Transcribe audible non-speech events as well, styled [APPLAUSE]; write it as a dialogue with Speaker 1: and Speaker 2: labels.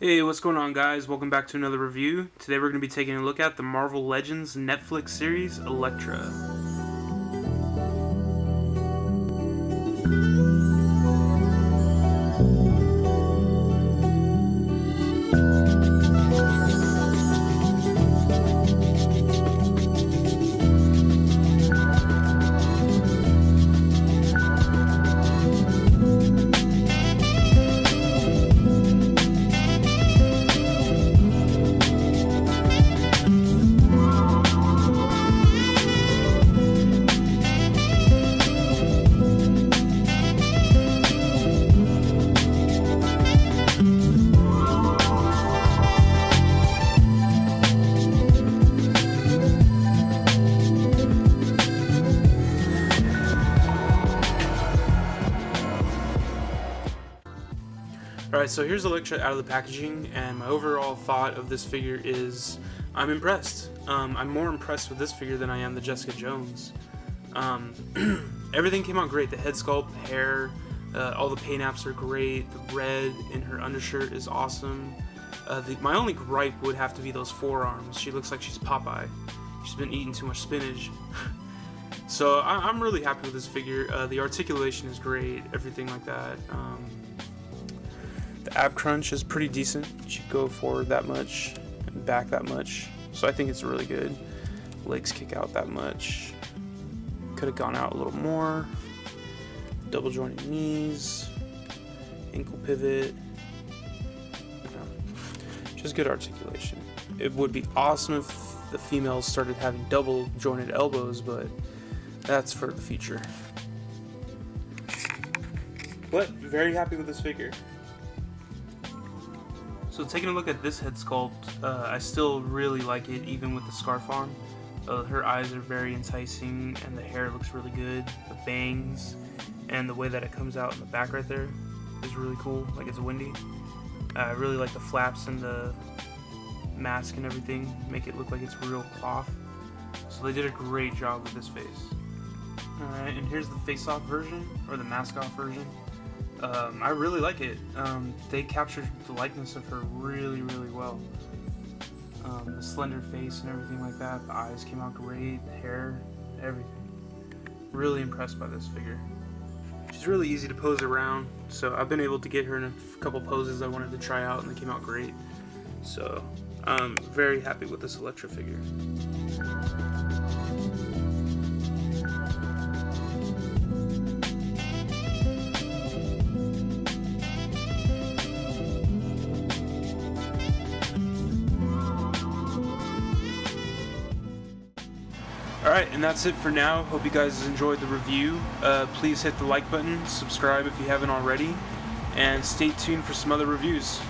Speaker 1: Hey, what's going on, guys? Welcome back to another review. Today we're going to be taking a look at the Marvel Legends Netflix series, Elektra. Alright, so here's Elektra out of the packaging, and my overall thought of this figure is I'm impressed. Um, I'm more impressed with this figure than I am the Jessica Jones. Um, [CLEARS THROAT] everything came out great. The head sculpt, the hair, uh, all the paint apps are great. The red in her undershirt is awesome. Uh, the, my only gripe would have to be those forearms. She looks like she's Popeye. She's been eating too much spinach. [LAUGHS] so I, am really happy with this figure. Uh, the articulation is great, everything like that. Um, ab crunch is pretty decent. She go forward that much and back that much. So I think it's really good. Legs kick out that much. Could have gone out a little more. Double jointed knees. Ankle pivot. Just good articulation. It would be awesome if the females started having double jointed elbows, but that's for the future. But very happy with this figure. So taking a look at this head sculpt, uh, I still really like it even with the scarf on. Uh, her eyes are very enticing and the hair looks really good. The bangs and the way that it comes out in the back right there is really cool, like it's windy. I really like the flaps and the mask and everything, make it look like it's real cloth. So they did a great job with this face. Alright, and here's the face-off version, or the mask-off version um, I really like it. Um, they captured the likeness of her really, really well. Um, the slender face and everything like that. The eyes came out great. The hair, everything. Really impressed by this figure. She's really easy to pose around, so I've been able to get her in a couple poses I wanted to try out, and they came out great. So I'm very happy with this Elektra figure. Alright, and that's it for now. Hope you guys enjoyed the review. Uh, please hit the like button, subscribe if you haven't already, and stay tuned for some other reviews.